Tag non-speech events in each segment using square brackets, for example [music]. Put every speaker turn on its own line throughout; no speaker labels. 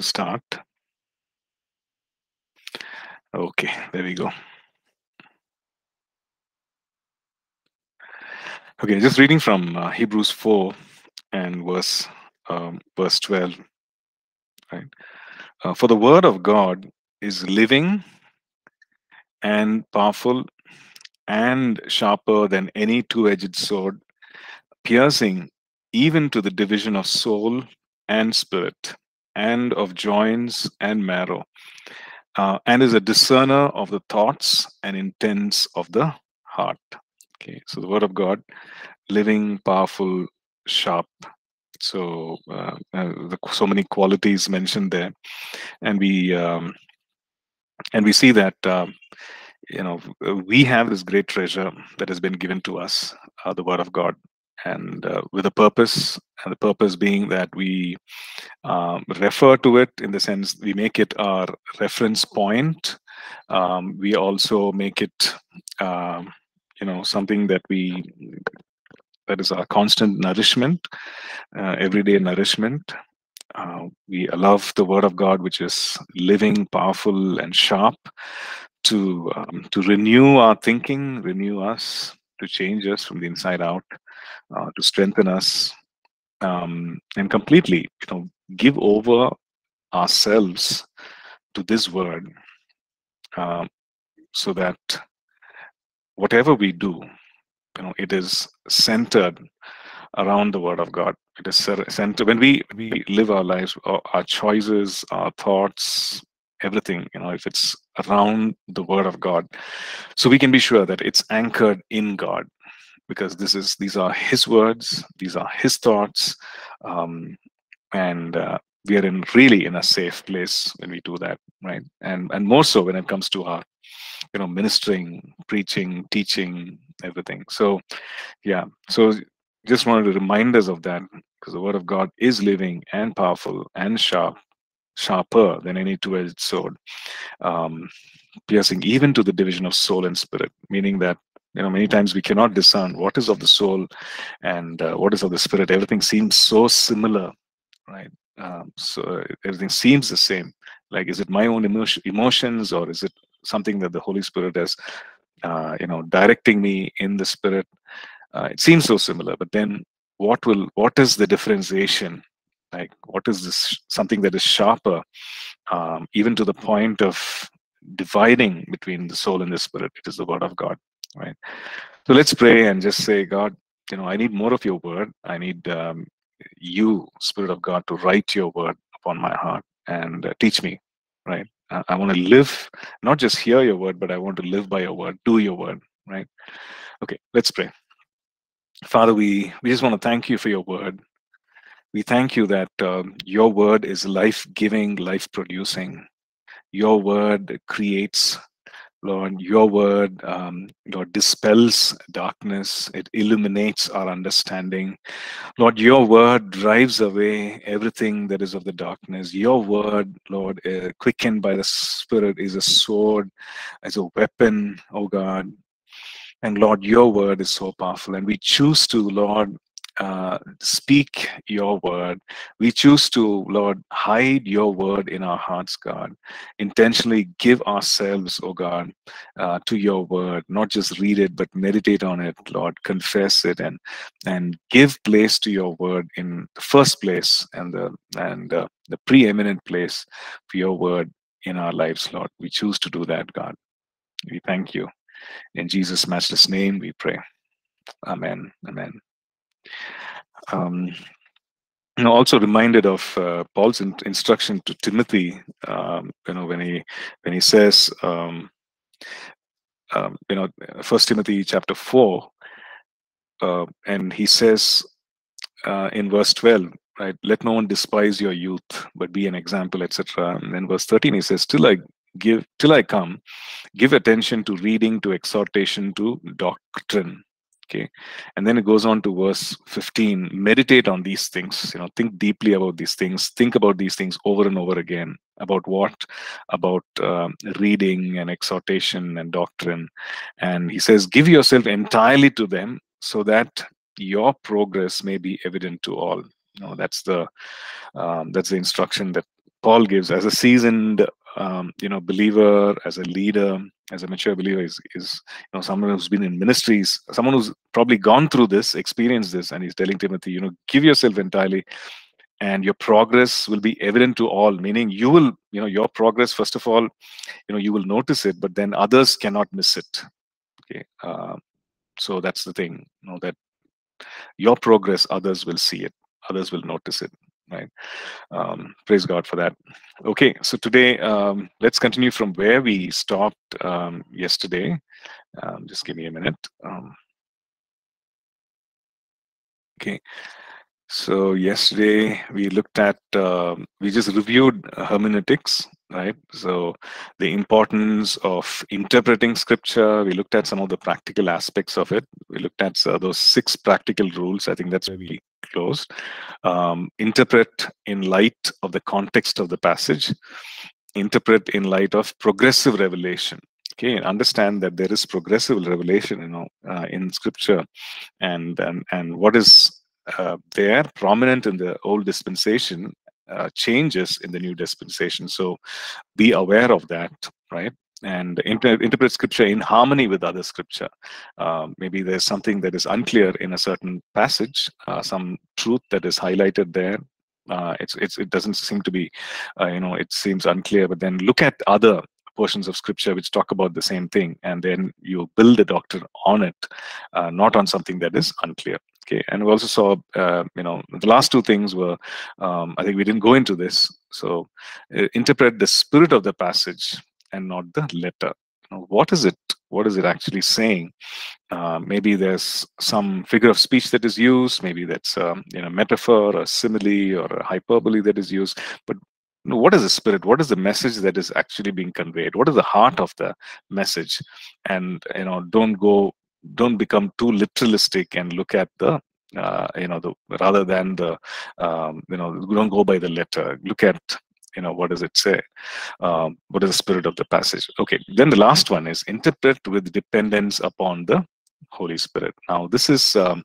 to start. Okay, there we go. Okay, just reading from uh, Hebrews 4 and verse um, verse 12. Right. Uh, For the word of God is living and powerful and sharper than any two-edged sword, piercing even to the division of soul and spirit, and of joints and marrow, uh, and is a discerner of the thoughts and intents of the heart. Okay, so the word of God, living, powerful, sharp. So, uh, uh, the, so many qualities mentioned there, and we um, and we see that um, you know we have this great treasure that has been given to us, uh, the word of God, and uh, with a purpose, and the purpose being that we um, refer to it in the sense we make it our reference point. Um, we also make it, um, you know, something that we that is our constant nourishment, uh, everyday nourishment. Uh, we love the Word of God, which is living, powerful, and sharp, to um, to renew our thinking, renew us, to change us from the inside out, uh, to strengthen us, um, and completely, you know, give over ourselves to this Word, um, so that whatever we do, you know, it is centered around the Word of God. It is centered when we we live our lives, our, our choices, our thoughts, everything. You know, if it's around the Word of God, so we can be sure that it's anchored in God, because this is these are His words, these are His thoughts, um, and uh, we are in really in a safe place when we do that, right? And and more so when it comes to our you know ministering preaching teaching everything so yeah so just wanted to remind us of that because the word of god is living and powerful and sharp sharper than any two-edged sword um, piercing even to the division of soul and spirit meaning that you know many times we cannot discern what is of the soul and uh, what is of the spirit everything seems so similar right um, so everything seems the same like is it my own emotion, emotions or is it something that the Holy Spirit is, uh, you know, directing me in the Spirit. Uh, it seems so similar, but then what will what is the differentiation? Like what is this something that is sharper, um, even to the point of dividing between the soul and the spirit? It is the Word of God, right? So let's pray and just say, God, you know, I need more of Your Word. I need um, You, Spirit of God, to write Your Word upon my heart and uh, teach me, right? I want to live, not just hear your word, but I want to live by your word, do your word, right? Okay, let's pray. Father, we, we just want to thank you for your word. We thank you that um, your word is life giving, life producing. Your word creates Lord, your word, um, Lord, dispels darkness. It illuminates our understanding. Lord, your word drives away everything that is of the darkness. Your word, Lord, uh, quickened by the Spirit, is a sword, as a weapon, oh God. And Lord, your word is so powerful. And we choose to, Lord, uh, speak your word. We choose to, Lord, hide your word in our hearts, God. Intentionally give ourselves, oh God, uh, to your word. Not just read it, but meditate on it, Lord. Confess it and and give place to your word in the first place and the and uh, the preeminent place for your word in our lives, Lord. We choose to do that, God. We thank you. In Jesus' matchless name, we pray. Amen. Amen. Um, you know, also reminded of uh, Paul's in instruction to Timothy. Um, you know, when he when he says, um, um, you know, First Timothy chapter four, uh, and he says uh, in verse twelve, right? Let no one despise your youth, but be an example, etc. And then verse thirteen, he says, "Till I give, till I come, give attention to reading, to exhortation, to doctrine." Okay? And then it goes on to verse 15 meditate on these things you know think deeply about these things think about these things over and over again about what? About uh, reading and exhortation and doctrine. And he says give yourself entirely to them so that your progress may be evident to all. You know that's the um, that's the instruction that Paul gives as a seasoned, um, you know, believer, as a leader, as a mature believer, is, is you know someone who's been in ministries, someone who's probably gone through this, experienced this, and he's telling Timothy, you know, give yourself entirely, and your progress will be evident to all. Meaning, you will, you know, your progress first of all, you know, you will notice it, but then others cannot miss it. Okay, uh, so that's the thing, you know, that your progress, others will see it, others will notice it right? Um, praise god for that. Okay so today um, let's continue from where we stopped um, yesterday. Um, just give me a minute. Um, okay so yesterday we looked at uh, we just reviewed hermeneutics right? So the importance of interpreting scripture we looked at some of the practical aspects of it. We looked at uh, those six practical rules i think that's where we closed um, interpret in light of the context of the passage. Interpret in light of progressive revelation. Okay understand that there is progressive revelation you know uh, in scripture. And and and what is uh, there prominent in the old dispensation uh, changes in the new dispensation. So be aware of that, right? And inter interpret scripture in harmony with other scripture. Uh, maybe there's something that is unclear in a certain passage, uh, some truth that is highlighted there. Uh, it's, it's, it doesn't seem to be, uh, you know, it seems unclear, but then look at other portions of scripture which talk about the same thing and then you build a doctrine on it uh, not on something that is unclear Okay, and we also saw, uh, you know, the last two things were, um, I think we didn't go into this. So uh, interpret the spirit of the passage and not the letter. What is it? What is it actually saying? Uh, maybe there's some figure of speech that is used. Maybe that's um, you know metaphor, or simile, or a hyperbole that is used. But what is the spirit? What is the message that is actually being conveyed? What is the heart of the message? And you know, don't go don't become too literalistic and look at the uh, you know the rather than the um, you know don't go by the letter look at you know what does it say um, what is the spirit of the passage okay then the last one is interpret with dependence upon the holy spirit now this is um,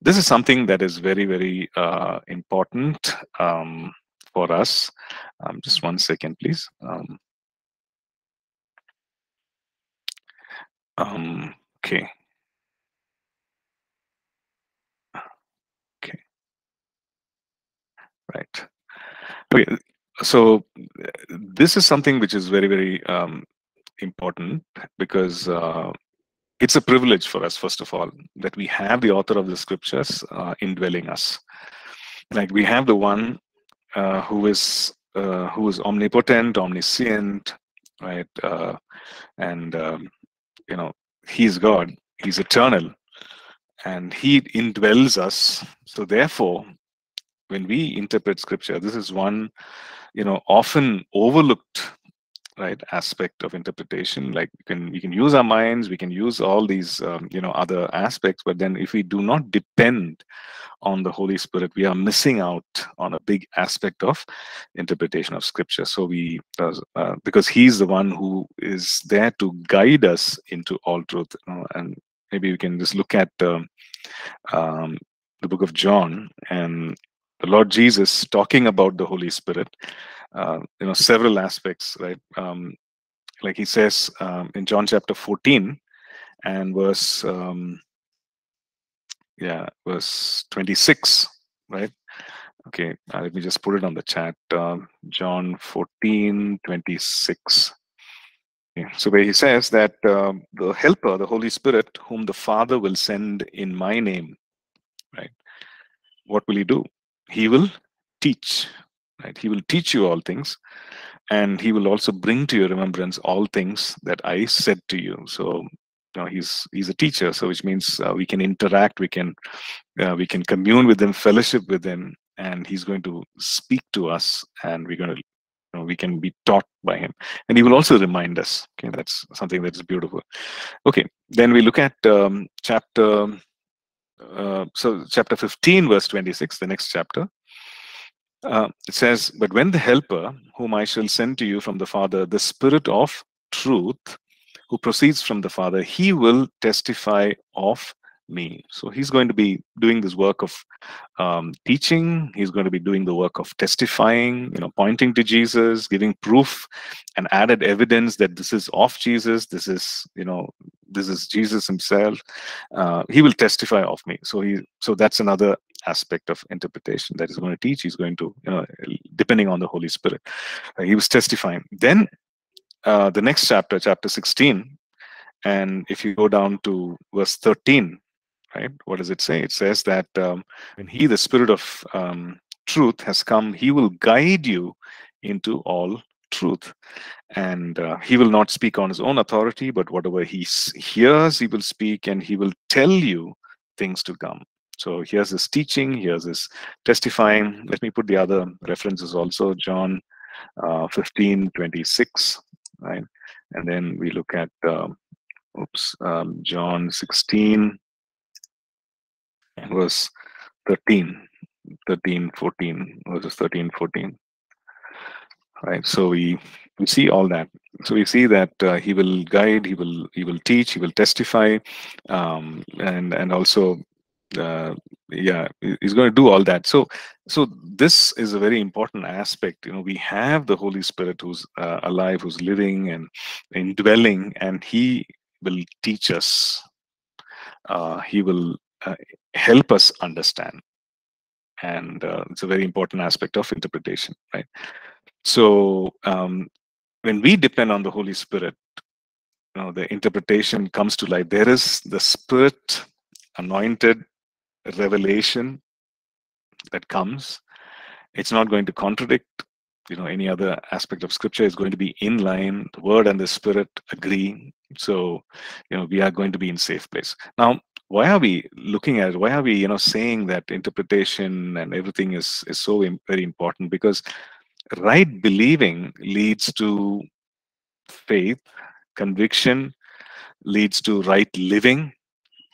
this is something that is very very uh, important um, for us um, just one second please um, um Okay. Okay. Right. Okay. So this is something which is very, very um, important because uh, it's a privilege for us, first of all, that we have the author of the scriptures uh, indwelling us. Like we have the one uh, who is uh, who is omnipotent, omniscient, right? Uh, and um, you know He's God, He's eternal, and He indwells us. So, therefore, when we interpret scripture, this is one, you know, often overlooked right aspect of interpretation like we can we can use our minds we can use all these um, you know other aspects but then if we do not depend on the holy spirit we are missing out on a big aspect of interpretation of scripture. So we uh, because he's the one who is there to guide us into all truth and maybe we can just look at um, um, the book of john and the lord jesus talking about the holy spirit uh, you know several aspects right? Um, like he says um, in john chapter 14 and verse um, yeah verse 26 right? Okay uh, let me just put it on the chat uh, john 14 26 okay. so where he says that um, the helper the holy spirit whom the father will send in my name right? What will he do? He will teach right? He will teach you all things and he will also bring to your remembrance all things that i said to you. So you know he's he's a teacher so which means uh, we can interact we can uh, we can commune with him fellowship with him and he's going to speak to us and we're going to you know, we can be taught by him. And he will also remind us. Okay that's something that's beautiful. Okay then we look at um, chapter uh, so chapter 15 verse 26 the next chapter uh, it says, But when the Helper, whom I shall send to you from the Father, the Spirit of truth, who proceeds from the Father, he will testify of me. So he's going to be doing this work of um, teaching. He's going to be doing the work of testifying, you know, pointing to Jesus, giving proof and added evidence that this is of Jesus. This is, you know, this is Jesus himself. Uh, he will testify of me. So he, so that's another aspect of interpretation that he's going to teach. He's going to, you know, depending on the Holy Spirit, uh, he was testifying. Then uh, the next chapter, chapter 16, and if you go down to verse 13, right, what does it say? It says that um, when he, the Spirit of um, truth, has come, he will guide you into all truth. And uh, he will not speak on his own authority, but whatever he hears, he will speak, and he will tell you things to come. So here's his teaching, here's his testifying. Let me put the other references also. John uh, 15, 26, right? And then we look at um, oops, um, John 16 verse 13, 13, 14, verses 13, 14. Right. So we we see all that. So we see that uh, he will guide, he will he will teach, he will testify, um, and and also uh, yeah he's going to do all that so so this is a very important aspect you know we have the holy spirit who's uh, alive who's living and indwelling and he will teach us. Uh, he will uh, help us understand. And uh, it's a very important aspect of interpretation, right? So um, when we depend on the Holy Spirit, you know, the interpretation comes to light. There is the Spirit anointed revelation that comes. It's not going to contradict you know any other aspect of scripture. Is going to be in line. The word and the spirit agree. So you know we are going to be in safe place. Now why are we looking at why are we you know saying that interpretation and everything is is so very important? Because right believing leads to faith. Conviction leads to right living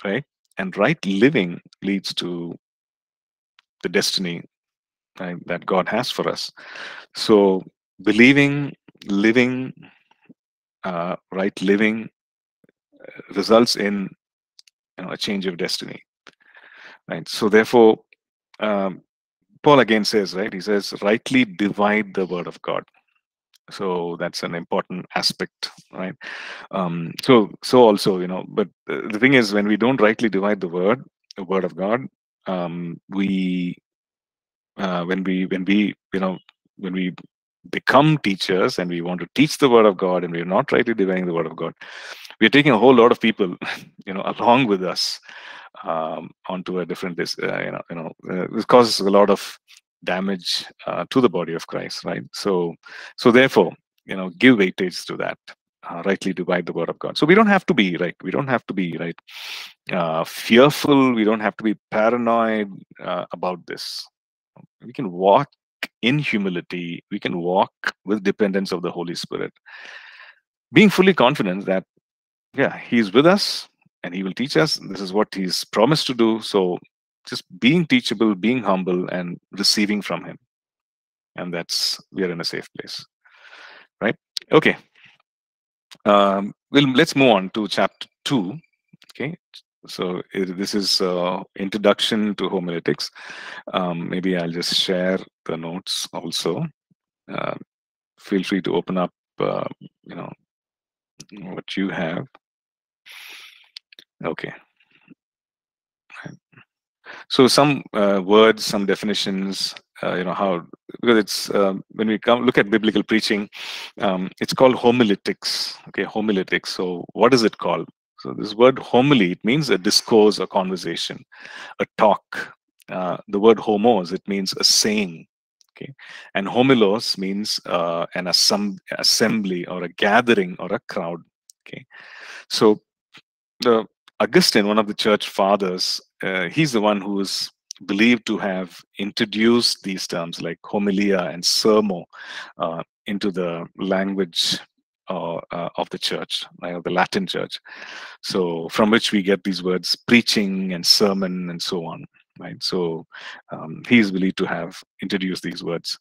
right and right living leads to the destiny right, that god has for us. So believing living uh, right living uh, results in you know, a change of destiny right? So therefore um, paul again says right he says rightly divide the word of god so that's an important aspect right? Um, so so also you know but the thing is when we don't rightly divide the word the word of god um, we uh, when we when we you know when we become teachers and we want to teach the word of God and we're not rightly dividing the word of God, we're taking a whole lot of people, [laughs] you know, along with us um, onto a different, uh, you know, you know, uh, this causes a lot of damage uh, to the body of Christ, right? So, so therefore, you know, give weightage to that. Uh, rightly divide the word of God. So we don't have to be right. We don't have to be right uh, fearful. We don't have to be paranoid uh, about this. We can walk in humility, we can walk with dependence of the Holy Spirit, being fully confident that, yeah, He's with us and He will teach us. This is what He's promised to do. So just being teachable, being humble, and receiving from Him. And that's, we are in a safe place. Right? Okay. Um, well, let's move on to chapter 2. Okay so this is uh, introduction to homiletics. Um, maybe I'll just share the notes also. Uh, feel free to open up, uh, you know, what you have. Okay. So some uh, words, some definitions, uh, you know how because it's um, when we come look at biblical preaching, um, it's called homiletics. Okay, homiletics. So what is it called? So this word homily, it means a discourse, a conversation, a talk. Uh, the word homos, it means a saying. Okay, and homilos means uh, an assem assembly or a gathering or a crowd. Okay, so the Augustine, one of the church fathers, uh, he's the one who is believed to have introduced these terms like homilia and sermo uh, into the language uh, uh, of the church, like the Latin church. So from which we get these words preaching and sermon and so on. Right. So um, he is believed to have introduced these words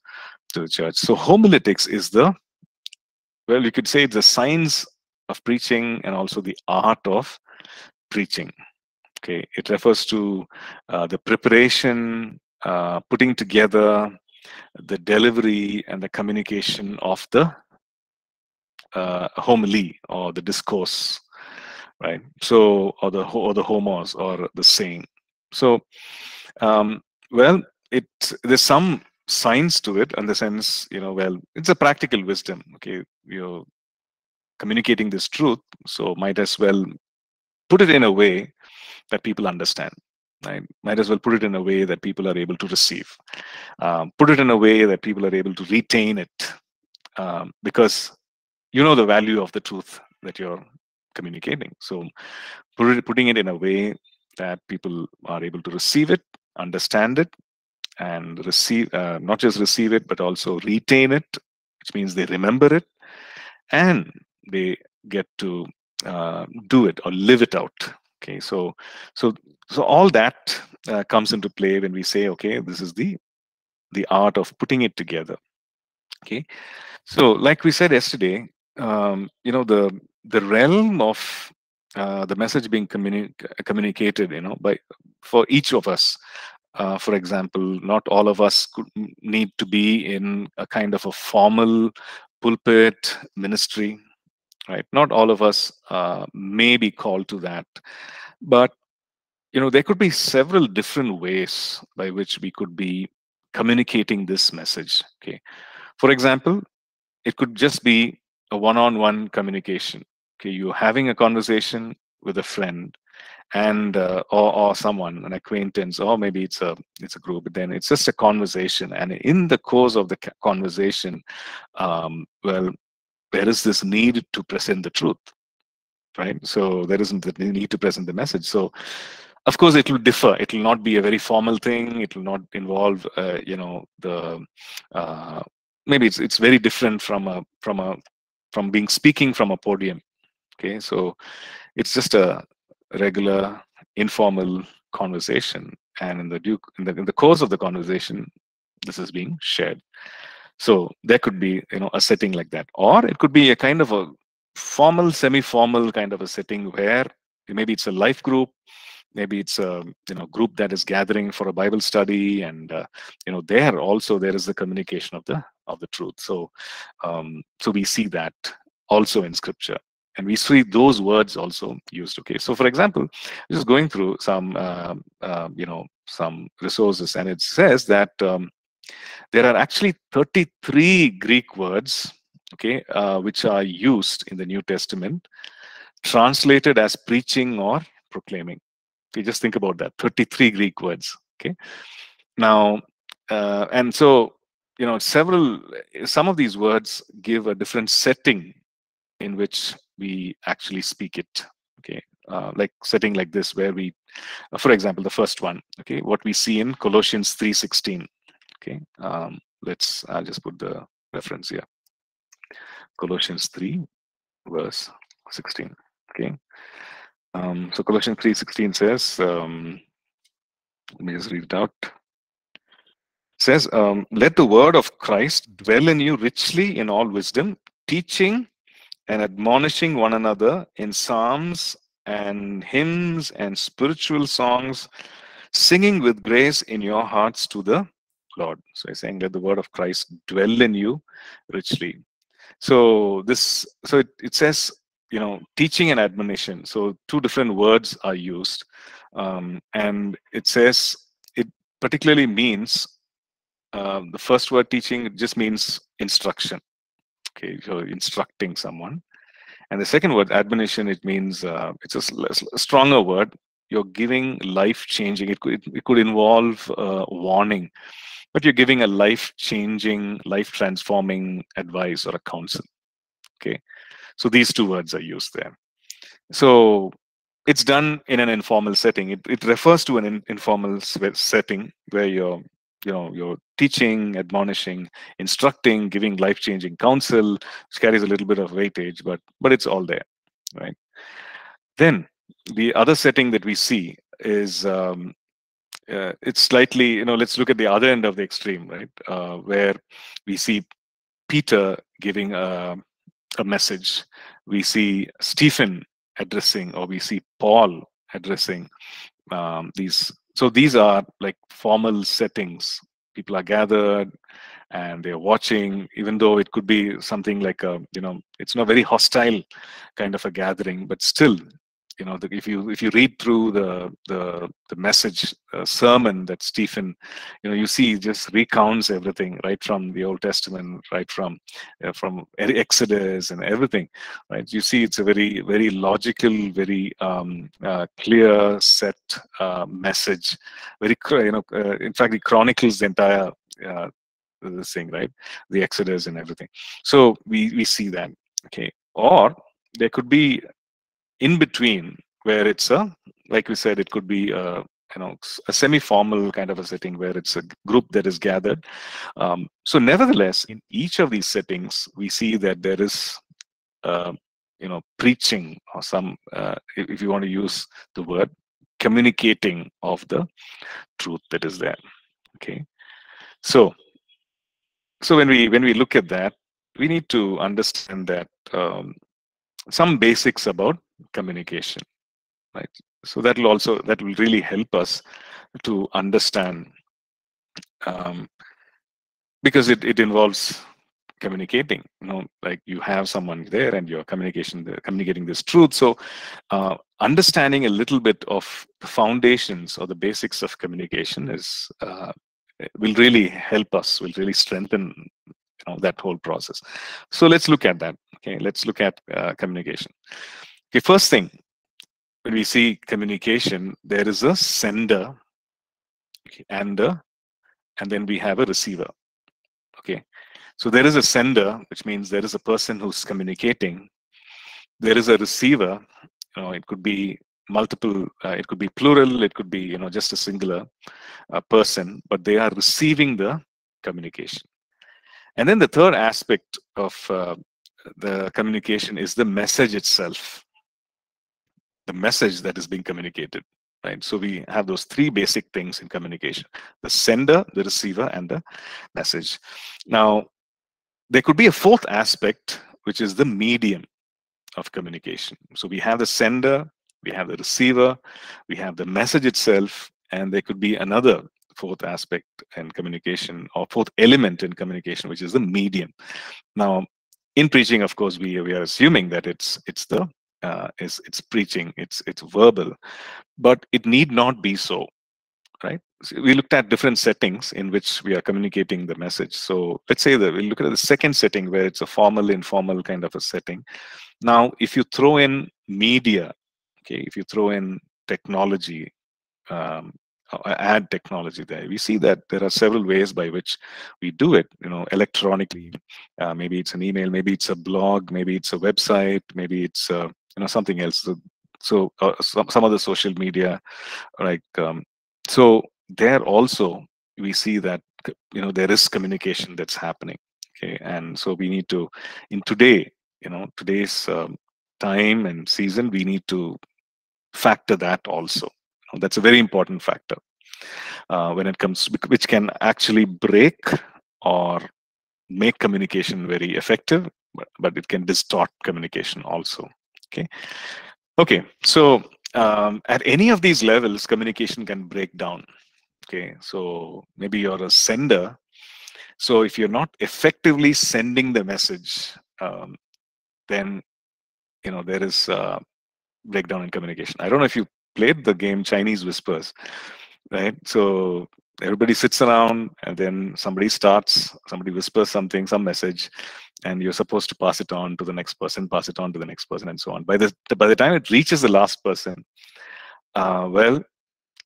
to the church. So homiletics is the well, you could say the science of preaching and also the art of preaching. Okay, it refers to uh, the preparation, uh, putting together, the delivery, and the communication of the uh, homily or the discourse, right? So, or the or the homos or the saying. So, um, well, it there's some science to it in the sense, you know, well, it's a practical wisdom. Okay, you're communicating this truth, so might as well put it in a way that people understand. Right? Might as well put it in a way that people are able to receive. Um, put it in a way that people are able to retain it, um, because you know the value of the truth that you're communicating. So, put it, putting it in a way that people are able to receive it, understand it, and receive uh, not just receive it but also retain it which means they remember it and they get to uh, do it or live it out. Okay so so so all that uh, comes into play when we say okay this is the the art of putting it together. Okay so like we said yesterday um, you know the the realm of uh, the message being communi communicated you know by for each of us uh, for example not all of us could need to be in a kind of a formal pulpit ministry right? Not all of us uh, may be called to that but you know there could be several different ways by which we could be communicating this message okay? For example it could just be a one-on-one -on -one communication okay? You're having a conversation with a friend and uh, or, or someone an acquaintance or maybe it's a it's a group but then it's just a conversation. And in the course of the conversation um, well there is this need to present the truth right? So there isn't the need to present the message. So of course it will differ. It will not be a very formal thing. It will not involve uh, you know the uh, maybe it's it's very different from a from a from being speaking from a podium okay? So it's just a regular informal conversation. And in the, Duke, in the in the course of the conversation this is being shared so there could be you know a setting like that. Or it could be a kind of a formal semi-formal kind of a setting where maybe it's a life group maybe it's a you know group that is gathering for a bible study and uh, you know there also there is the communication of the of the truth. So um, so we see that also in scripture. And we see those words also used okay? So for example just going through some uh, uh, you know some resources and it says that um, there are actually 33 greek words okay uh, which are used in the new testament translated as preaching or proclaiming. Okay just think about that 33 greek words okay? Now uh, and so you know several some of these words give a different setting in which we actually speak it okay? Uh, like setting like this where we uh, for example the first one okay what we see in colossians 3.16 okay um, let's i'll just put the reference here. Colossians 3 verse 16 okay? Um, so colossians 3.16 says um, let me just read it out. Says um, let the word of christ dwell in you richly in all wisdom teaching and admonishing one another in psalms and hymns and spiritual songs, singing with grace in your hearts to the Lord. So he's saying that the word of Christ dwell in you richly. So this, so it, it says, you know, teaching and admonition. So two different words are used. Um, and it says, it particularly means, uh, the first word teaching just means instruction okay so instructing someone and the second word admonition it means uh, it's a, a, stronger word you're giving life changing it could it could involve uh, warning but you're giving a life changing life transforming advice or a counsel okay? So these two words are used there. So it's done in an informal setting. It, it refers to an in, informal setting where you're you know you're teaching admonishing instructing giving life-changing counsel which carries a little bit of weightage but but it's all there right? Then the other setting that we see is um, uh, it's slightly you know let's look at the other end of the extreme right? Uh, where we see peter giving a, a message. We see stephen addressing or we see paul addressing um, these so these are like formal settings. People are gathered and they're watching even though it could be something like a you know it's not very hostile kind of a gathering but still you know the, if you if you read through the the the message uh, sermon that stephen you know you see he just recounts everything right from the old testament right from uh, from exodus and everything right? You see it's a very very logical very um, uh, clear set uh, message very you know uh, in fact it chronicles the entire uh, thing right? The exodus and everything. So we we see that okay? Or there could be in between where it's a like we said it could be a you know a semi-formal kind of a setting where it's a group that is gathered. Um, so nevertheless in each of these settings we see that there is uh, you know preaching or some uh, if you want to use the word communicating of the truth that is there. Okay? So so when we when we look at that we need to understand that um, some basics about communication right? So that will also that will really help us to understand um, because it, it involves communicating you know like you have someone there and you're communication communicating this truth. So uh, understanding a little bit of the foundations or the basics of communication is uh, will really help us will really strengthen you know that whole process. So let's look at that okay? Let's look at uh, communication okay first thing when we see communication, there is a sender and a, and then we have a receiver. Okay, so there is a sender, which means there is a person who's communicating. There is a receiver. You know, it could be multiple. Uh, it could be plural. It could be you know just a singular uh, person, but they are receiving the communication. And then the third aspect of uh, the communication is the message itself the message that is being communicated right? So we have those three basic things in communication the sender the receiver and the message. Now there could be a fourth aspect which is the medium of communication. So we have the sender we have the receiver we have the message itself and there could be another fourth aspect in communication or fourth element in communication which is the medium. Now in preaching of course we, we are assuming that it's it's the uh, is it's preaching, it's it's verbal, but it need not be so, right? So we looked at different settings in which we are communicating the message. So let's say that we look at the second setting where it's a formal, informal kind of a setting. Now, if you throw in media, okay, if you throw in technology, um, add technology there we see that there are several ways by which we do it you know electronically uh, maybe it's an email maybe it's a blog maybe it's a website maybe it's uh, you know something else. So, so uh, some, some other social media like um, so there also we see that you know there is communication that's happening okay? And so we need to in today you know today's um, time and season we need to factor that also. That's a very important factor uh, when it comes which can actually break or make communication very effective but, but it can distort communication also Okay. Okay. So um, at any of these levels, communication can break down. Okay. So maybe you're a sender. So if you're not effectively sending the message, um, then you know there is a breakdown in communication. I don't know if you played the game Chinese Whispers, right? So everybody sits around and then somebody starts somebody whispers something some message and you're supposed to pass it on to the next person pass it on to the next person and so on. By the by the time it reaches the last person uh, well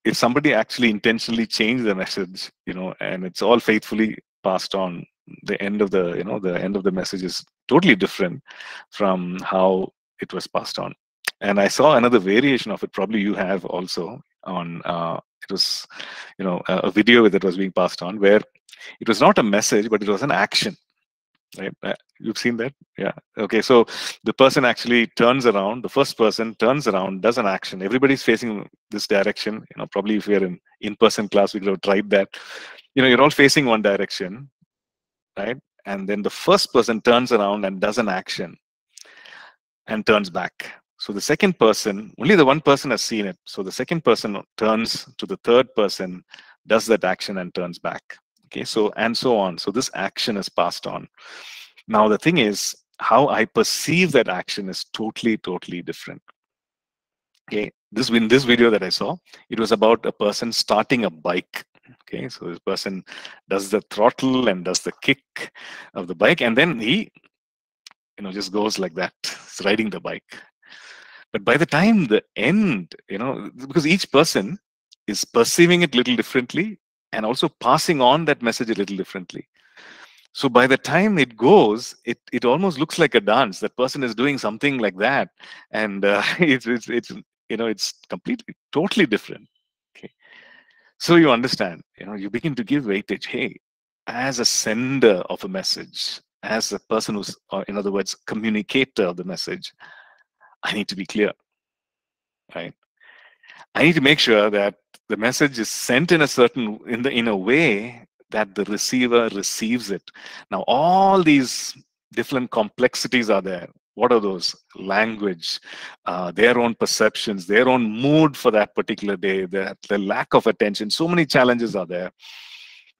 if somebody actually intentionally changed the message you know and it's all faithfully passed on the end of the you know the end of the message is totally different from how it was passed on. And i saw another variation of it probably you have also on uh, it was you know a video that was being passed on where it was not a message but it was an action right you've seen that? Yeah. Okay so the person actually turns around the first person turns around does an action. Everybody's facing this direction you know probably if we're in in-person class we could have tried that. You know you're all facing one direction right? And then the first person turns around and does an action and turns back. So the second person, only the one person has seen it. So the second person turns to the third person, does that action and turns back. Okay, so and so on. So this action is passed on. Now the thing is, how I perceive that action is totally, totally different. Okay, this in this video that I saw, it was about a person starting a bike. Okay, so this person does the throttle and does the kick of the bike, and then he, you know, just goes like that, [laughs] riding the bike. But by the time the end, you know, because each person is perceiving it little differently and also passing on that message a little differently. So by the time it goes, it it almost looks like a dance. That person is doing something like that, and uh, [laughs] it's it's it's you know it's completely totally different. Okay, so you understand. You know, you begin to give weightage. Hey, as a sender of a message, as a person who's, or in other words, communicator of the message, I need to be clear, right? I need to make sure that the message is sent in a certain in the in a way that the receiver receives it. Now, all these different complexities are there. What are those? Language, uh, their own perceptions, their own mood for that particular day, the, the lack of attention. So many challenges are there.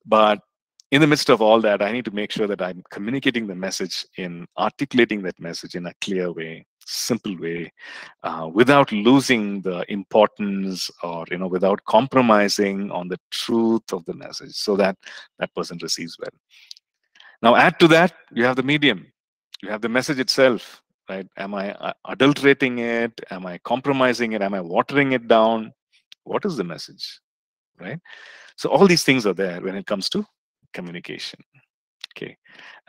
But in the midst of all that, I need to make sure that I'm communicating the message in articulating that message in a clear way, simple way, uh, without losing the importance or you know without compromising on the truth of the message, so that that person receives well. Now, add to that, you have the medium, you have the message itself. Right? Am I uh, adulterating it? Am I compromising it? Am I watering it down? What is the message? Right? So all these things are there when it comes to communication okay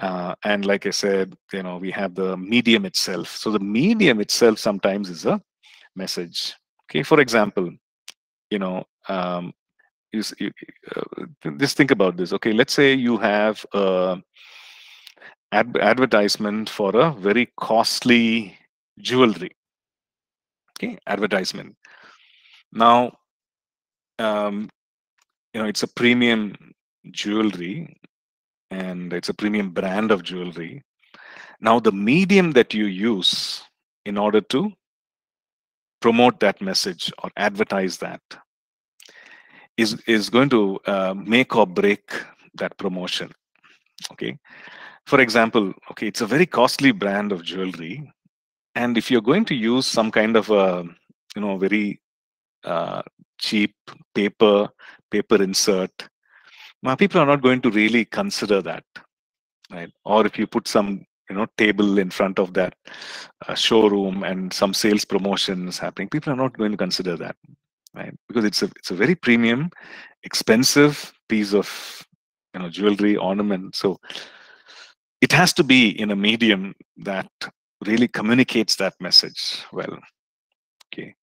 uh, and like i said you know we have the medium itself. So the medium itself sometimes is a message. Okay for example you know um, you, you uh, just think about this. Okay let's say you have a ad advertisement for a very costly jewelry. Okay advertisement. Now um, you know it's a premium jewelry and it's a premium brand of jewelry. Now, the medium that you use in order to promote that message or advertise that is, is going to uh, make or break that promotion. Okay. For example, okay, it's a very costly brand of jewelry. And if you're going to use some kind of a, you know, very uh, cheap paper, paper insert, now people are not going to really consider that right? Or if you put some you know table in front of that uh, showroom and some sales promotions happening people are not going to consider that right? Because it's a it's a very premium expensive piece of you know jewelry ornament. So it has to be in a medium that really communicates that message well. Okay.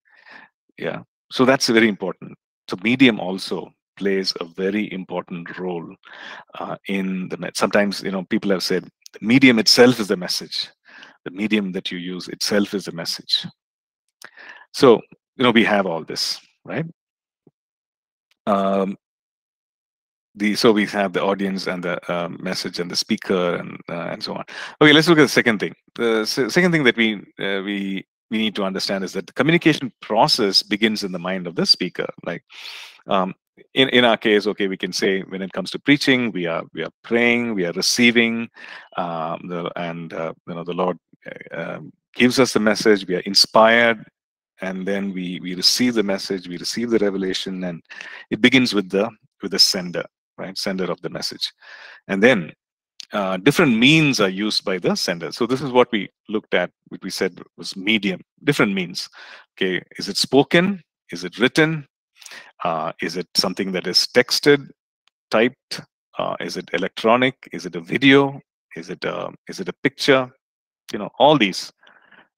Yeah. So that's very important. So medium also plays a very important role uh, in the sometimes you know people have said the medium itself is the message. The medium that you use itself is the message. So you know we have all this right? Um, the so we have the audience and the uh, message and the speaker and uh, and so on. Okay let's look at the second thing. The second thing that we uh, we we need to understand is that the communication process begins in the mind of the speaker like um, in, in our case, okay, we can say when it comes to preaching, we are we are praying, we are receiving, um, the, and uh, you know the Lord uh, gives us the message. We are inspired, and then we we receive the message, we receive the revelation, and it begins with the with the sender, right? Sender of the message, and then uh, different means are used by the sender. So this is what we looked at, what we said was medium, different means. Okay, is it spoken? Is it written? Uh, is it something that is texted, typed? Uh, is it electronic? Is it a video? Is it a, is it a picture? You know, all these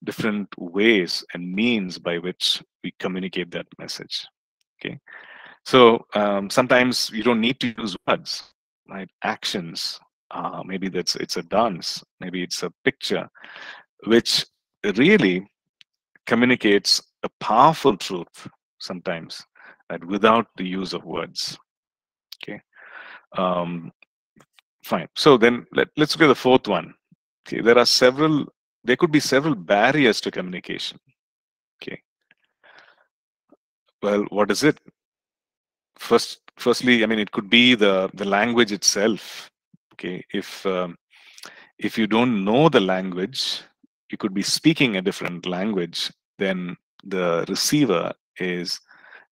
different ways and means by which we communicate that message. Okay, so um, sometimes you don't need to use words, right? Actions. Uh, maybe that's it's a dance. Maybe it's a picture, which really communicates a powerful truth sometimes without the use of words. Okay, um, fine. So then let, let's look at the fourth one. Okay, there are several, there could be several barriers to communication. Okay. Well, what is it? First, firstly, I mean, it could be the the language itself. Okay, if um, if you don't know the language, you could be speaking a different language. Then the receiver is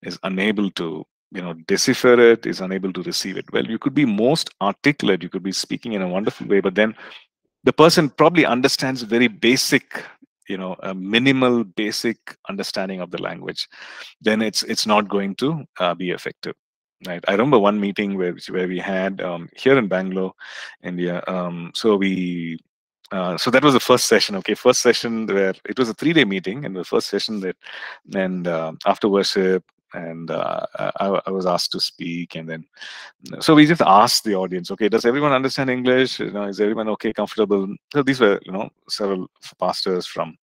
is unable to you know decipher it is unable to receive it. Well you could be most articulate you could be speaking in a wonderful way but then the person probably understands very basic you know a minimal basic understanding of the language. Then it's it's not going to uh, be effective right? I remember one meeting where where we had um, here in bangalore india um, so we uh, so that was the first session okay? First session where it was a three day meeting and the first session that and uh, after worship and uh, I, I, was asked to speak and then so we just asked the audience okay does everyone understand english? You know is everyone okay comfortable? So these were you know several pastors from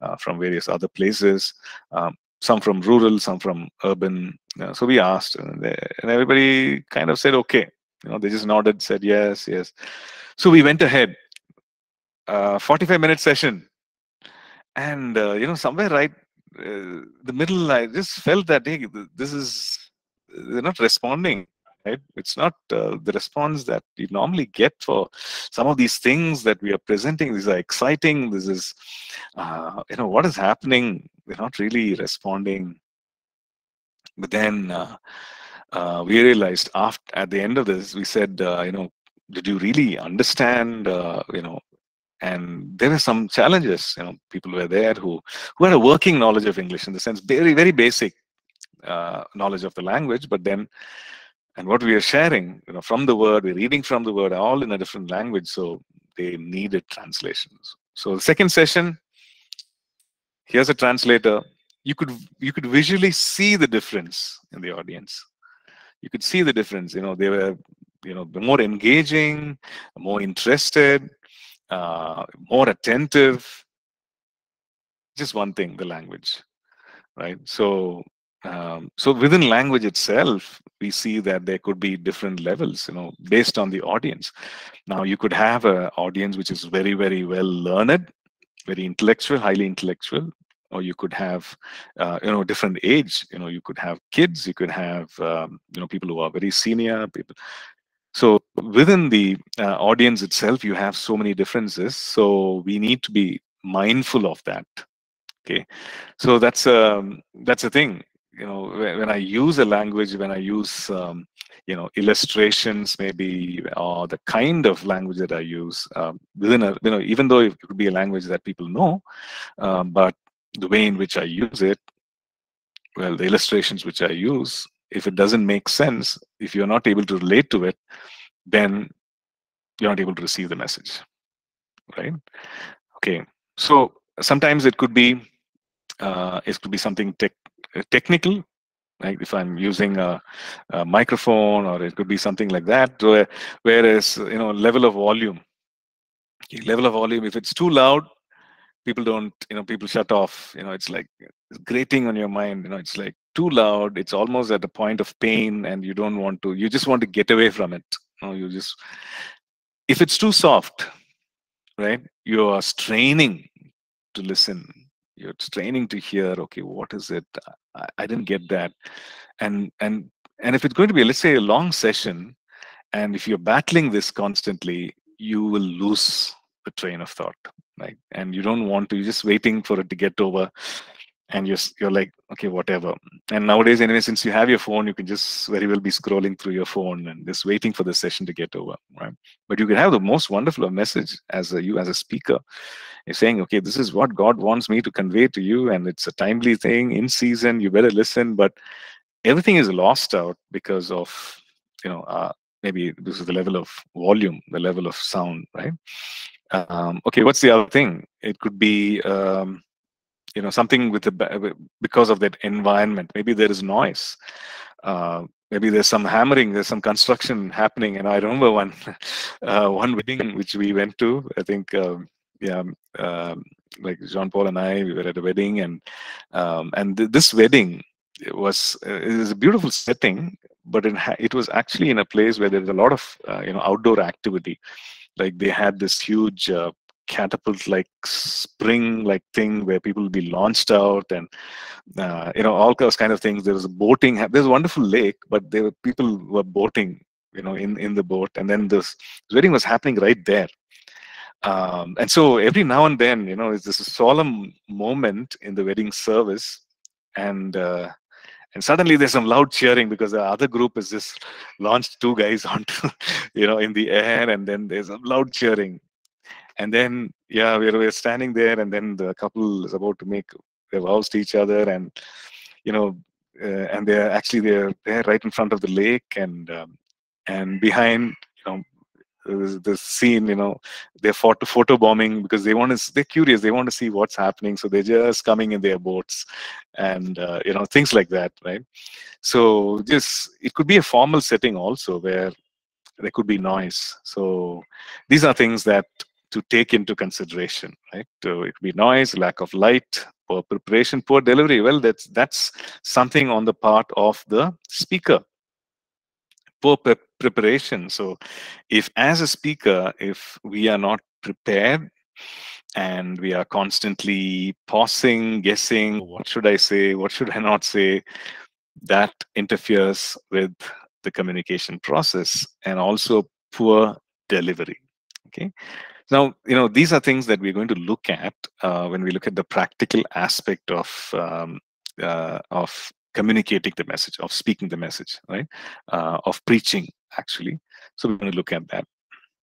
uh, from various other places um, some from rural some from urban you know, so we asked and, they, and everybody kind of said okay. You know they just nodded said yes yes. So we went ahead uh, 45 minute session and uh, you know somewhere right uh, the middle i just felt that hey this is they're not responding right? It's not uh, the response that you normally get for some of these things that we are presenting. These are exciting. This is uh, you know what is happening? They're not really responding. But then uh, uh we realized after at the end of this we said you know did you really understand you know and there were some challenges you know people were there who who had a working knowledge of english in the sense very very basic uh, knowledge of the language but then and what we are sharing you know from the word we're reading from the word all in a different language so they needed translations. So the second session here's a translator. You could you could visually see the difference in the audience. You could see the difference you know they were you know more engaging more interested uh, more attentive. Just one thing, the language, right? So, um, so within language itself, we see that there could be different levels, you know, based on the audience. Now, you could have an audience which is very, very well learned, very intellectual, highly intellectual, or you could have uh, you know different age you know you could have kids you could have um, you know people who are very senior people so within the uh, audience itself, you have so many differences. So we need to be mindful of that. Okay, so that's um, that's a thing. You know, when, I use a language, when I use um, you know illustrations, maybe or the kind of language that I use um, within a you know even though it could be a language that people know, um, but the way in which I use it, well, the illustrations which I use if it doesn't make sense, if you're not able to relate to it, then you're not able to receive the message, right? Okay, so sometimes it could be uh, it could be something tech, technical, like if I'm using a, a, microphone, or it could be something like that. Where, whereas you know level of volume, level of volume, if it's too loud, people don't you know people shut off. You know it's like grating on your mind. You know it's like too loud it's almost at a point of pain and you don't want to you just want to get away from it. You, you just if it's too soft right you are straining to listen. You're straining to hear okay what is it? I, I didn't get that. And and and if it's going to be let's say a long session and if you're battling this constantly you will lose the train of thought right? And you don't want to you're just waiting for it to get over and you're you're like okay whatever. And nowadays anyway since you have your phone you can just very well be scrolling through your phone and just waiting for the session to get over right? But you can have the most wonderful message as a you as a speaker. You're saying okay this is what god wants me to convey to you and it's a timely thing in season you better listen. But everything is lost out because of you know uh, maybe this is the level of volume the level of sound right? Um, okay what's the other thing? It could be um, you know something with the because of that environment. Maybe there is noise. Uh, maybe there's some hammering there's some construction happening and i remember one [laughs] uh, one wedding which we went to i think um, yeah um, like jean paul and i we were at a wedding and um, and th this wedding was uh, it was a beautiful setting but it, it was actually in a place where there's a lot of uh, you know outdoor activity. Like they had this huge uh, catapult like spring like thing where people will be launched out and uh, you know all those kind of things. There was a boating there's a wonderful lake but there were people were boating you know in in the boat and then this wedding was happening right there. Um, and so every now and then you know it's this solemn moment in the wedding service and uh, and suddenly there's some loud cheering because the other group has just launched two guys [laughs] onto you know in the air and then there's some loud cheering and then yeah we're, we're standing there and then the couple is about to make their vows to each other and you know uh, and they're actually they're they're right in front of the lake and um, and behind you know the scene you know they're photo photo bombing because they want to they're curious they want to see what's happening so they're just coming in their boats and uh, you know things like that right? So this it could be a formal setting also where there could be noise. So these are things that to take into consideration right so it could be noise lack of light poor preparation poor delivery well that's that's something on the part of the speaker poor pre preparation. So if as a speaker, if we are not prepared and we are constantly pausing, guessing, oh, what should I say, what should I not say, that interferes with the communication process and also poor delivery. Okay. Now, you know, these are things that we're going to look at uh, when we look at the practical aspect of um, uh, of communicating the message, of speaking the message, right? Uh, of preaching, actually. So we're going to look at that.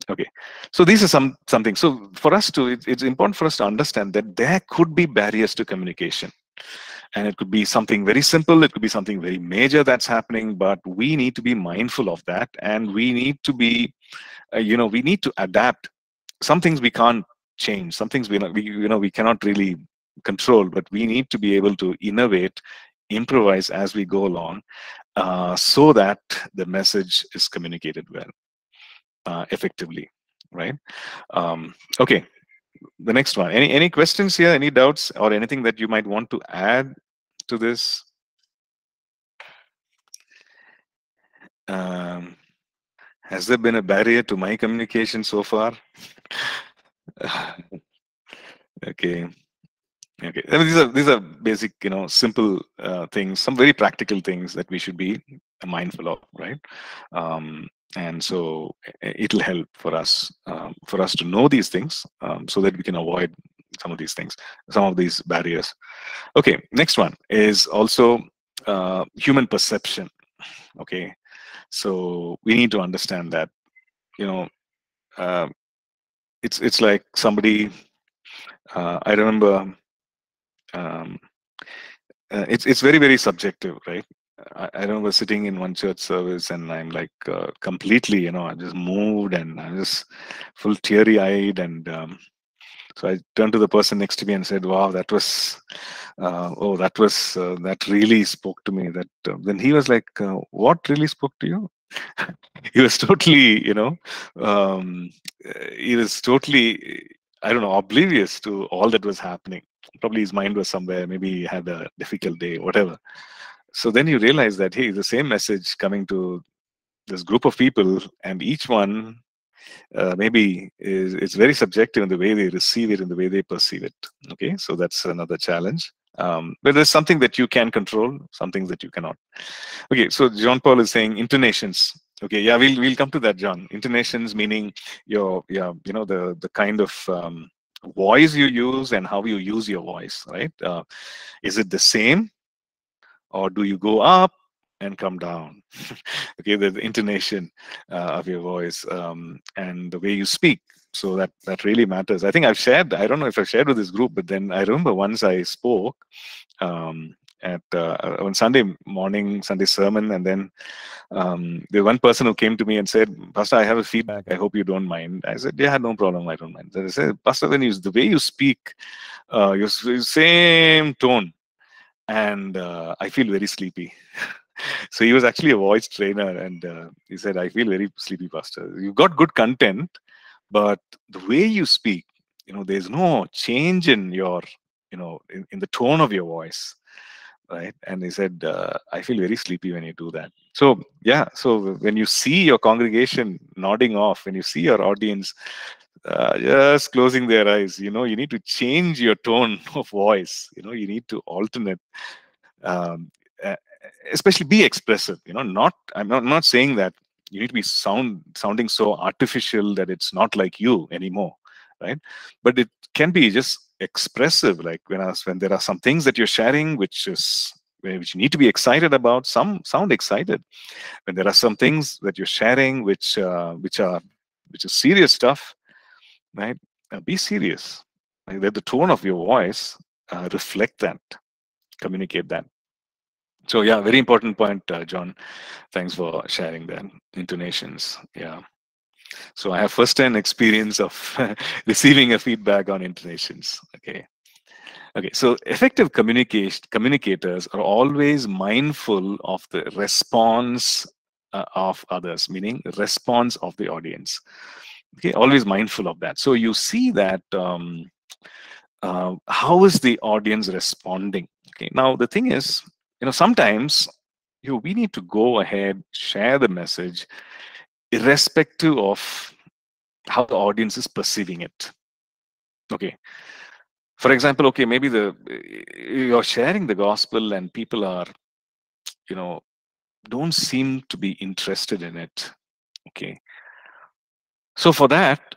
Okay, so these are some something. So for us to, it, it's important for us to understand that there could be barriers to communication, and it could be something very simple. It could be something very major that's happening. But we need to be mindful of that, and we need to be, uh, you know, we need to adapt. Some things we can't change. Some things we, we you know we cannot really control, but we need to be able to innovate improvise as we go along uh, so that the message is communicated well, uh, effectively, right? Um, okay, the next one. Any any questions here? Any doubts or anything that you might want to add to this? Um, has there been a barrier to my communication so far? [sighs] okay. Okay, I mean, these are these are basic, you know, simple uh, things, some very practical things that we should be mindful of, right? Um, and so it'll help for us um, for us to know these things um, so that we can avoid some of these things, some of these barriers. Okay, next one is also uh, human perception. Okay, so we need to understand that, you know, uh, it's it's like somebody. Uh, I remember um, uh, it's it's very very subjective, right? I, remember sitting in one church service and I'm like uh, completely, you know, I just moved and I was full teary eyed and um, so I turned to the person next to me and said, "Wow, that was, uh, oh, that was uh, that really spoke to me." That uh, then he was like, "What really spoke to you?" [laughs] he was totally, you know, um, he was totally, I don't know, oblivious to all that was happening. Probably his mind was somewhere maybe he had a difficult day whatever. So then you realize that hey the same message coming to this group of people and each one uh, maybe is it's very subjective in the way they receive it and the way they perceive it. Okay so that's another challenge um, but there's something that you can control some things that you cannot okay so john paul is saying intonations okay yeah we'll we'll come to that john intonations meaning your yeah you know the the kind of um, voice you use and how you use your voice, right? Uh, is it the same or do you go up and come down? [laughs] okay, the, the intonation uh, of your voice um, and the way you speak. So that that really matters. I think I've shared. I don't know if I've shared with this group, but then I remember once I spoke um, at uh, on Sunday morning, Sunday sermon, and then um, the one person who came to me and said, "Pastor, I have a feedback. I hope you don't mind." I said, "Yeah, no problem. I don't mind." I said, "Pastor, when you the way you speak, uh, your same tone, and uh, I feel very sleepy." [laughs] so he was actually a voice trainer, and uh, he said, "I feel very sleepy, Pastor. You've got good content, but the way you speak." You know, there's no change in your, you know, in, in the tone of your voice right and he said uh, i feel very sleepy when you do that so yeah so when you see your congregation nodding off when you see your audience uh, just closing their eyes. You know, you need to change your tone [laughs] of voice. You know, you need to alternate. Um, especially be expressive. You know, not I'm not, I'm not saying that you need to be sound sounding so artificial that it's not like you anymore, right? But it can be just expressive. Like when I was, when there are some things that you're sharing, which is which you need to be excited about. Some sound excited. When there are some things that you're sharing, which uh, which are which is serious stuff, right? Uh, be serious. Like let the tone of your voice uh, reflect that, communicate that. So yeah, very important point, uh, John. Thanks for sharing that intonations. Yeah. So I have first-hand experience of [laughs] receiving a feedback on intonations. Okay. Okay, so effective communication communicators are always mindful of the response uh, of others, meaning response of the audience. Okay, always mindful of that. So you see that um, uh, how is the audience responding? Okay, now the thing is, you know, sometimes you know, we need to go ahead, share the message, irrespective of how the audience is perceiving it. Okay, for example okay maybe the eh, you're sharing the gospel and people are you know don't seem to be interested in it. Okay. So for that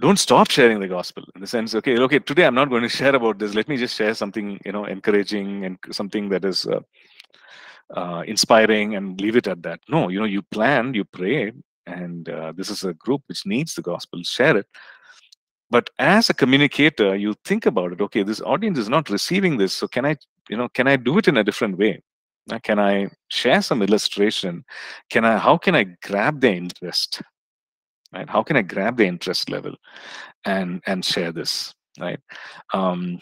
don't stop sharing the gospel in the sense okay okay today i'm not going to [laughs] share about this. Let me just share something you know encouraging and something that is uh, uh, inspiring and leave it at that. No you know you plan you pray and uh, this is a group which needs the gospel share it. But as a communicator you think about it okay this audience is not receiving this so can i you know can i do it in a different way? Can i share some illustration? Can i how can i grab their interest right? How can i grab the interest level and and share this right? Um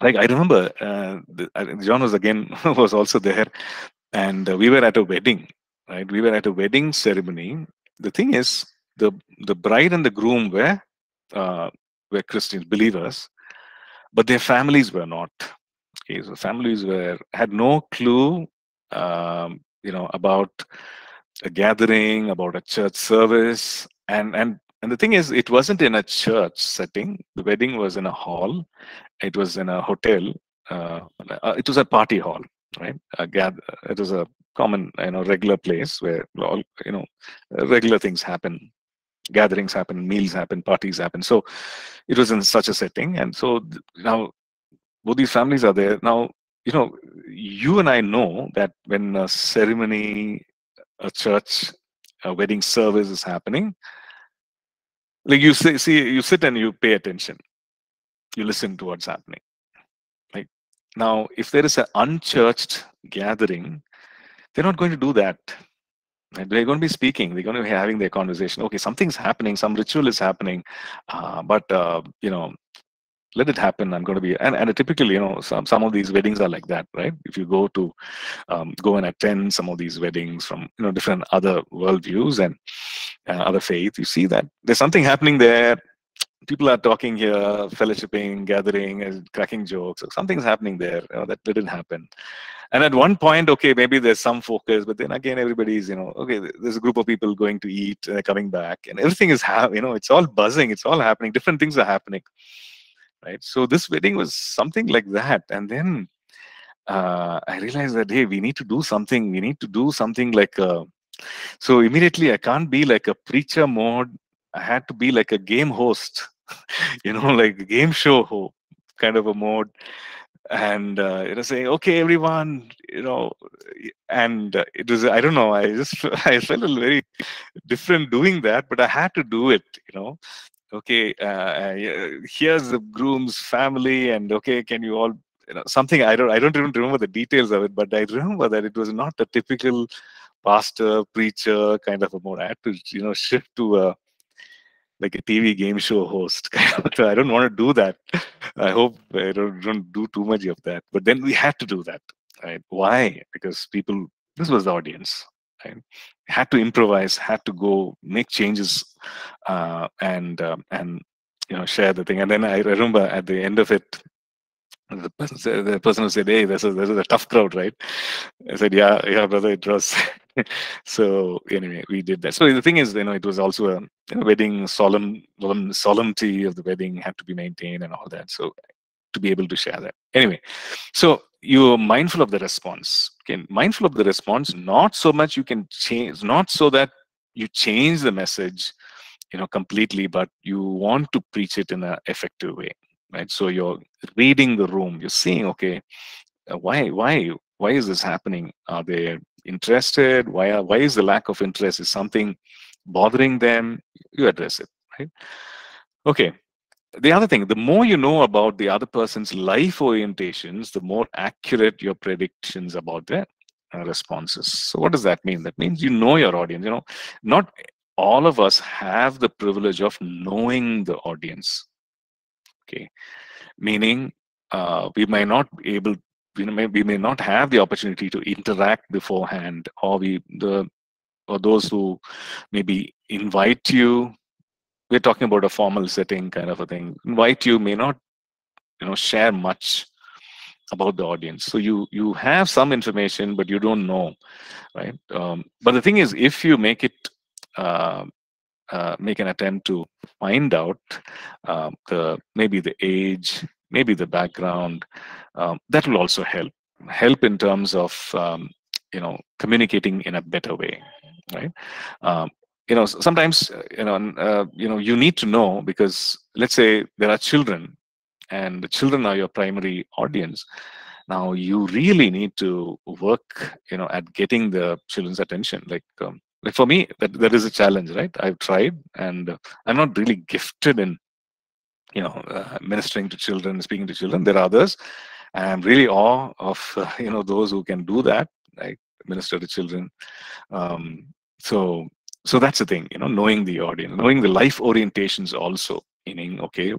like i remember uh, the, john was again [laughs] was also there and we were at a wedding right? We were at a wedding ceremony. The thing is the the bride and the groom were uh, were Christians, believers, but their families were not. Okay, so families were had no clue, um, you know, about a gathering, about a church service, and and and the thing is, it wasn't in a church setting. The wedding was in a hall. It was in a hotel. Uh, uh it was a party hall, right? A gather, it was a common, you know, regular place where all, you know, regular things happen gatherings happen, meals happen, parties happen. So it was in such a setting. And so now both these families are there. Now, you know, you and I know that when a ceremony, a church, a wedding service is happening, like you see, see you sit and you pay attention. You listen to what's happening. Like now, if there is an unchurched gathering, they're not going to do that. They're going to be speaking. They're going to be having their conversation. Okay something's happening. Some ritual is happening. Uh, but uh, you know let it happen i'm going to be and, and typically you know some some of these weddings are like that right? If you go to um, go and attend some of these weddings from you know different other worldviews and uh, other faiths you see that there's something happening there. People are talking here fellowshipping gathering and cracking jokes. Something's happening there you know, that didn't happen. And at one point okay maybe there's some focus but then again everybody's you know okay there's a group of people going to eat and coming back and everything is ha- you know it's all buzzing it's all happening different things are happening right? So this wedding was something like that and then uh, i realized that hey we need to do something we need to do something like uh, so immediately i can't be like a preacher mode i had to be like a game host [laughs] you know [laughs] like a game show kind of a mode. And uh, you know saying okay everyone you know and uh, it was i don't know i just [laughs] i felt a very different doing that but i had to do it you know okay uh, here's the groom's family and okay can you all you know something i don't i don't even remember the details of it but i remember that it was not a typical pastor preacher kind of a mode i had to you know shift to a like a TV game show host. [laughs] I don't want to do that. I hope I don't, don't do too much of that. But then we had to do that. Right? Why? Because people, this was the audience. Right? Had to improvise, had to go make changes, uh, and um, and you know share the thing. And then I remember at the end of it, the person, the person who said, "Hey, this is this is a tough crowd, right?" I said, "Yeah, yeah, brother, it was [laughs] so anyway, we did that. So the thing is, you know, it was also a you know, wedding solemn, solemn solemnity of the wedding had to be maintained and all that. So to be able to share that. Anyway, so you're mindful of the response. Okay, mindful of the response, not so much you can change, not so that you change the message, you know, completely, but you want to preach it in an effective way, right? So you're reading the room, you're seeing, okay, uh, why, why, why is this happening? Are they interested? Why, are, why is the lack of interest? Is something bothering them? You address it, right? Okay, the other thing, the more you know about the other person's life orientations, the more accurate your predictions about their uh, responses. So what does that mean? That means you know your audience. You know, not all of us have the privilege of knowing the audience. Okay, meaning uh, we may not be able, you know, may, we may not have the opportunity to interact beforehand, or we the or those who maybe invite you we're talking about a formal setting kind of a thing. Invite you may not you know share much about the audience. So you you have some information but you don't know right? Um, but the thing is if you make it uh, uh, make an attempt to find out uh, the maybe the age maybe the background um, that will also help help in terms of um, you know communicating in a better way right? Um, you know sometimes uh, you know uh, you know you need to know because let's say there are children and the children are your primary audience. Now you really need to work you know at getting the children's attention. Like um, like for me that that is a challenge right? I've tried and i'm not really gifted in you know uh, ministering to children speaking to children. There are others i'm really awe of uh, [laughs] you know those who can do that like minister to children. Um, so so that's the thing you know knowing the audience knowing the life orientations also. Meaning okay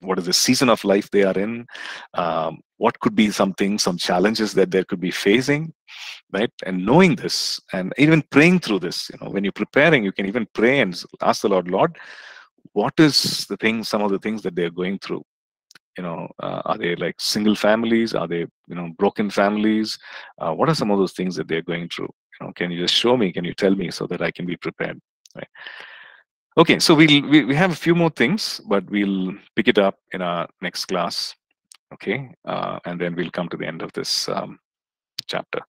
what is the season of life they are in? Um, what could be something some challenges that they could be facing right? And knowing this and even praying through this you know when you're preparing you can even pray and ask the lord lord what is the thing some of the things that they're going through? You know uh, are they like single families? Are they you know broken families? Uh, what are some of those things that they're going through know, can you just show me? Can you tell me so that I can be prepared? Right. Okay, so we'll, we, we have a few more things, but we'll pick it up in our next class. Okay, uh, and then we'll come to the end of this um, chapter.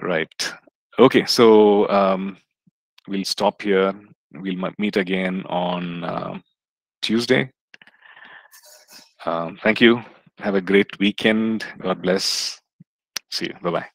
Right. Okay, so um, we'll stop here. We'll meet again on uh, Tuesday. Um, thank you. Have a great weekend. God bless. See you. Bye bye.